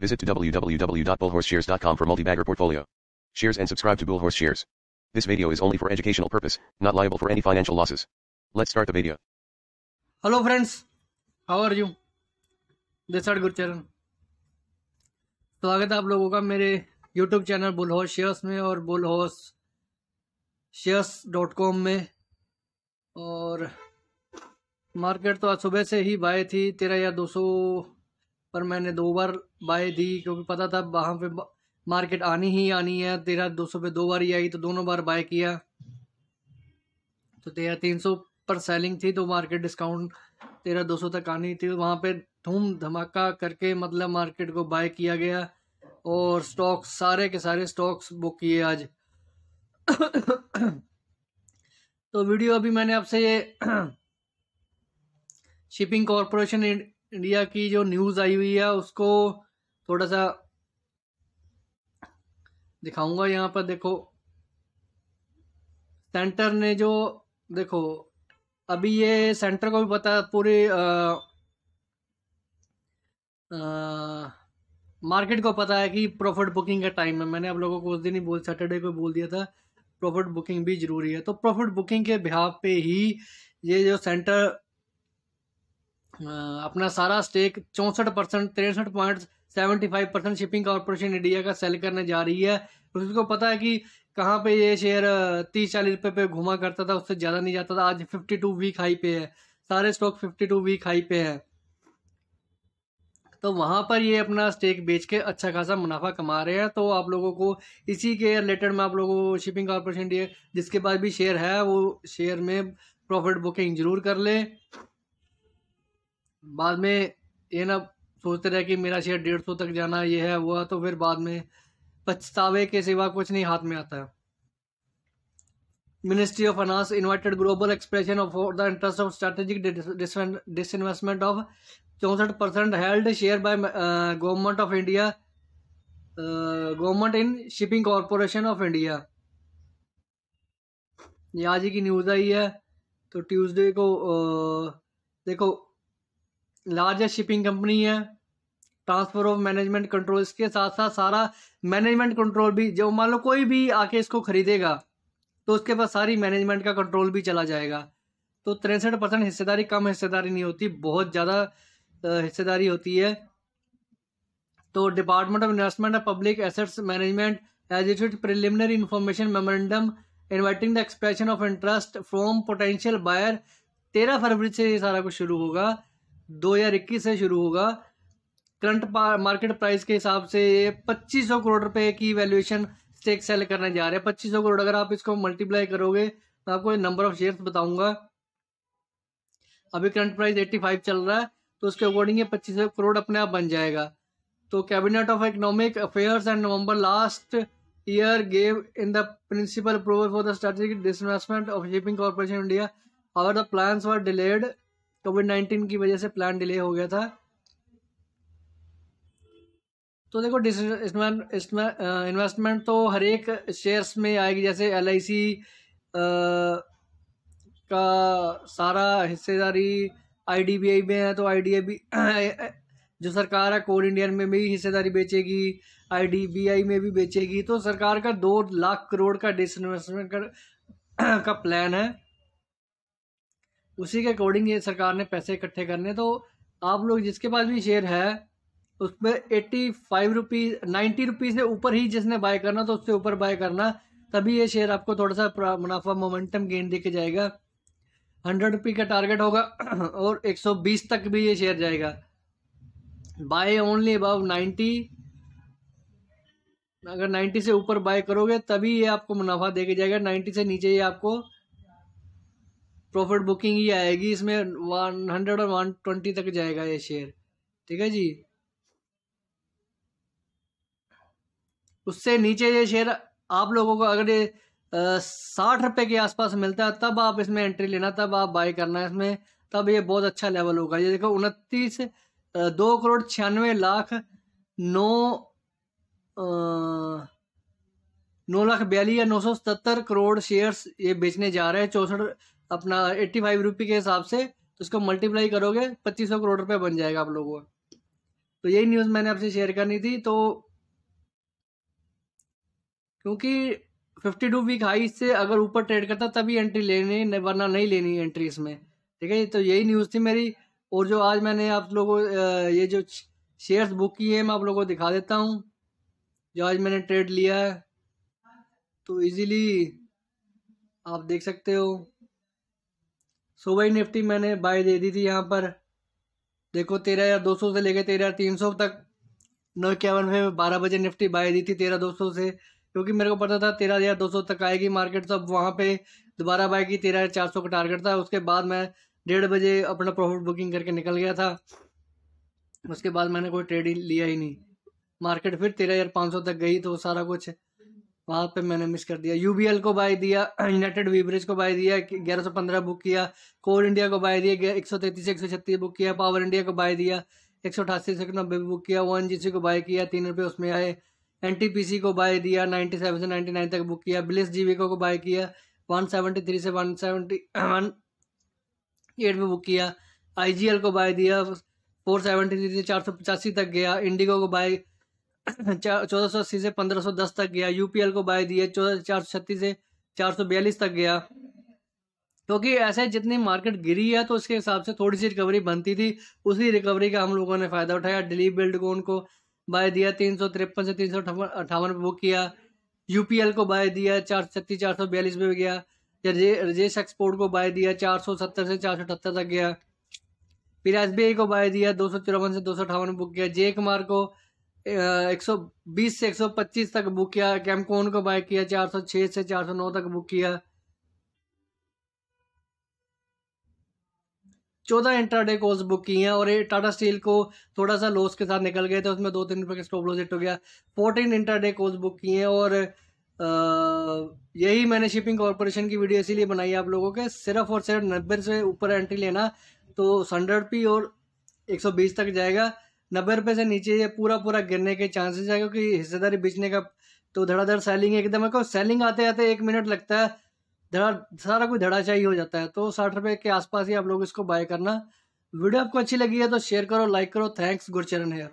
Visit to www.bullhorseshares.com for multi-bagger portfolio. Shares and subscribe to Bullhorse Shares. This video is only for educational purpose, not liable for any financial losses. Let's start the video. Hello friends how are you this are Gurcharan स्वागत है आप लोगों का मेरे YouTube channel bull shares में और bull shares dot com में और मार्केट तो आज सुबह से ही बाय थी तेरह या दो सौ पर मैंने दो बार बाय दी, क्योंकि पता था वहाँ पे मार्केट आनी ही आनी है। तेरह दो सौ पे दो बार ही आई तो दोनों बार बाय किया। तो तेरह तीन सौ पर सेलिंग थी तो मार्केट डिस्काउंट तेरह दो सौ तक आनी थी। वहाँ पे धूम धमाका करके मतलब मार्केट को बाय किया गया और स्टॉक सारे के सारे स्टॉक्स बुक किए आज। तो वीडियो अभी मैंने आपसे शिपिंग कॉरपोरेशन इंडिया की जो न्यूज़ आई हुई है, उसको थोड़ा सा दिखाऊँगा यहाँ पर, देखो। सेंटर ने जो, देखो, अभी ये सेंटर को भी पता पूरे मार्केट को पता है कि प्रॉफिट बुकिंग का टाइम है मैंने आप लोगों को उस दिन ही बोल, सैटरडे को बोल दिया था, प्रॉफिट बुकिंग भी ज़रूरी है। तो प्रॉफिट बुकिंग के बिहाव पे ही ये जो सेंटर अपना सारा स्टेक चौंसठ परसेंट तिरसठ point seventy five percent shipping corporation India का सेल करने जा रही है। उसको पता है कि कहाँ पे ये शेयर तीस चालीस रुपये पे घुमा करता था, उससे ज़्यादा नहीं जाता था। आज फिफ्टी टू वीक हाई पे है। सारे stock fifty two week high पे है। तो वहाँ पर ये अपना स्टेक बेच के अच्छा खासा मुनाफा कमा रहे हैं। तो आप लोगों को इसी के रिलेटेड में आप लोगों को शिपिंग कॉरपोरेशन इंडिया जिसके पास भी शेयर है, वो शेयर में प्रॉफिट बुकिंग ज़रूर कर ले। बाद में ये ना सोचते रहे कि मेरा शेयर डेढ़ सौ तक जाना ये है वो तो फिर बाद में पछतावे के सिवा कुछ नहीं हाथ में आता है। Ministry of finance invited global expression of the interest of strategic disinvestment of चौंसठ percent held share by government of India government in shipping corporation of India ये आज की न्यूज़ आई है तो ट्यूसडे को uh, देखो लार्जेस्ट शिपिंग कंपनी है transfer of management control इसके साथ साथ सारा मैनेजमेंट कंट्रोल भी, जो मान लो कोई भी आके इसको खरीदेगा तो उसके पास सारी मैनेजमेंट का कंट्रोल भी चला जाएगा। तो तिरसठ परसेंट हिस्सेदारी कम हिस्सेदारी नहीं होती, बहुत ज़्यादा हिस्सेदारी होती है। तो department of investment and public assets management as it preliminary information memorandum inviting the expression of interest from potential buyer तेरह फरवरी से ये सारा कुछ शुरू होगा। दो हज़ार इक्कीस से शुरू होगा। करंट मार्केट प्राइस के हिसाब से ये पच्चीस सौ करोड़ रुपए की वैल्यूएशन स्टेक सेल करने जा रहे हैं। पच्चीस सौ करोड़ अगर आप इसको मल्टीप्लाई करोगे तो आपको नंबर ऑफ़ शेयर्स बताऊँगा। अभी करंट प्राइस एट्टी फाइव चल रहा है तो उसके अकॉर्डिंग ये पच्चीस सौ करोड़ अपने आप बन जाएगा। तो cabinet of economic affairs and November last year gave in the principle approval for the strategic disinvestment of shipping corporation India और the plans were delayed covid nineteen की वजह से प्लान डिले हो गया था। तो देखो इन्वेस्टमेंट तो हर एक शेयर्स में आएगी जैसे एलआईसी का सारा हिस्सेदारी आईडीबीआई में है तो आईडीबी जो सरकार है कोर इंडियन में भी हिस्सेदारी बेचेगी आईडीबीआई में भी बेचेगी तो सरकार का दो लाख करोड़ का डिसइन्वेस्टमेंट का, का प्लान है। उसी के अकॉर्डिंग ये सरकार ने पैसे इकट्ठे करने तो आप लोग जिसके पास भी शेयर है, उसमें eighty five rupees ninety rupees से ऊपर ही जिसने बाय करना तो उससे ऊपर बाय करना, तभी ये शेयर आपको थोड़ा सा मुनाफा मोमेंटम गेन दे के जाएगा। हंड्रेड रुपी का टारगेट होगा, और एक सौ बीस तक भी ये शेयर जाएगा। बाय ओनली अबाव नाइन्टी अगर नाइन्टी से ऊपर बाय करोगे, तभी ये आपको मुनाफा दे के जाएगा। नाइन्टी से नीचे ये आपको प्रॉफिट बुकिंग ही आएगी, इसमें वन हंड्रेड और वन ट्वेंटी तक जाएगा ये शेयर ठीक है जी? उससे नीचे ये शेयर आप लोगों को अगर ये साठ रुपए के आसपास मिलता है, तब आप इसमें एंट्री लेना, तब आप बाय करना है इसमें, तब ये बहुत अच्छा लेवल होगा। ये देखो, उनतीस दो करोड़ छियानवे लाख नौ नौ लाख बयालीस या नौ सौ सत्तर करोड़ शेयर्स ये बेचने जा रहे हैं, चौसठ अपना एट्टी फाइव रुपी के हिसाब से तो उसको मल्टीप्लाई करोगे, पच्चीस सौ करोड़ रुपए बन जाएगा आप लोगों का। तो यही न्यूज़ मैंने आपसे शेयर करनी थी तो क्योंकि फिफ्टी टू वीक हाई से अगर ऊपर ट्रेड करता, तभी एंट्री लेनी वरना नहीं लेनी एंट्री इसमें। ठीक है तो यही न्यूज़ थी मेरी, और जो आज मैंने आप लोगों ये जो शेयर्स बुक किए हैं, मैं आप लोगों को दिखा देता हूँ। जो आज मैंने ट्रेड लिया है तो इजीली आप देख सकते हो। सुबह ही निफ्टी मैंने बाय दे दी थी यहाँ पर। देखो तेरह हज़ार दो सौ से लेकर तेरह हज़ार तीन सौ तक नौ इक्यावन में बारह बजे निफ्टी बाय दी थी तेरह दो सौ से। क्योंकि मेरे को पता था तेरह हज़ार दो सौ तक आएगी मार्केट तो अब वहाँ पे दोबारा बाय की तेरह हज़ार चार सौ का टारगेट था। उसके बाद मैं डेढ़ बजे अपना प्रॉफिट बुकिंग करके निकल गया था। उसके बाद मैंने कोई ट्रेड लिया ही नहीं। मार्केट फिर तेरह हज़ार पाँच सौ तक गई तो सारा कुछ वहाँ पे मैंने मिस कर दिया। यूबीएल को बाय दिया यूनाइटेड वीबरेज को बाय दिया, ग्यारह सौ पंद्रह बुक किया कोर इंडिया को बाय दिया एक सौ तैतीस एक सौ छत्तीस बुक किया पावर इंडिया को बाय दिया, एक सौ अठासी से नब्बे बुक किया वन जी को बाय किया, तीन रुपये उसमें आए। एनटीपीसी को बाय दिया नाइन्टी सेवन से नाइन्टी नाइन तक बुक किया ब्लिस जी को बाय किया वन सेवेंटी थ्री से वन सेवेंटी वन एट में बुक किया आईजीएल को बाय दिया फोर सेवेंटी थ्री से चार सौ पचासी तक गया इंडिगो को बाय चौदह सौ अस्सी से पंद्रह सौ दस तक गया। यूपीएल को बाय दिए चौदह, चार सौ छत्तीस से चार सौ बयालीस तक गया। क्योंकि तो ऐसे जितनी मार्केट गिरी है तो उसके हिसाब से थोड़ी सी रिकवरी बनती थी। उसी रिकवरी का हम लोगों ने फ़ायदा उठाया। दिलीप बिल्डकोन को बाय दिया, तीन सौ तिरपन से तीन सौ अठावन पे बुक किया। यूपीएल को बाय दिया, चार सौ छत्तीस, चार सौ बयालीस पे गया। रजेश एक्सपोर्ट को बाय दिया, चार सौ सत्तर से चार सौ अठहत्तर तक गया। फिर एस बी आई को बाय दिया, दो सौ चौवन से दो सौ अठावन बुक किया। जे कुमार को एक सौ बीस से एक सौ पच्चीस तक बुक किया कैमकोन को बाय किया, चार सौ छह से चार सौ नौ तक बुक किया। चौदह इंट्राडे कॉल्स बुक की हैं और टाटा स्टील को थोड़ा सा लॉस के साथ निकल गए थे, उसमें दो तीन रुपये का स्टॉप लॉस हिट हो गया। फोर्टीन इंट्राडे कॉल्स बुक किए हैं और यही मैंने शिपिंग कॉरपोरेशन की वीडियो इसीलिए बनाई है आप लोगों के, सिर्फ़ और सिर्फ़ नब्बे से ऊपर एंट्री लेना तो हंड्रेड पी और एक सौ बीस तक जाएगा। नब्बे रुपये से नीचे ये पूरा पूरा गिरने के चांसेस है, क्योंकि हिस्सेदारी बेचने का तो धड़ाधड़ सेलिंग एकदम सेलिंग आते आते एक मिनट लगता है, धड़ा, सारा कोई धड़ा चाहिए हो जाता है तो साठ रुपये के आसपास ही आप लोग इसको बाय करना। वीडियो आपको अच्छी लगी है तो शेयर करो लाइक करो थैंक्स गुरचरण हेयर